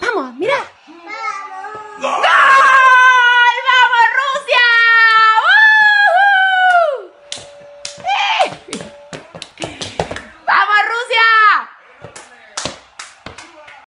¡Vamos, mira! ¡Vamos! ¡Gol! ¡Vamos, Rusia! ¡Uh -huh! ¡Sí!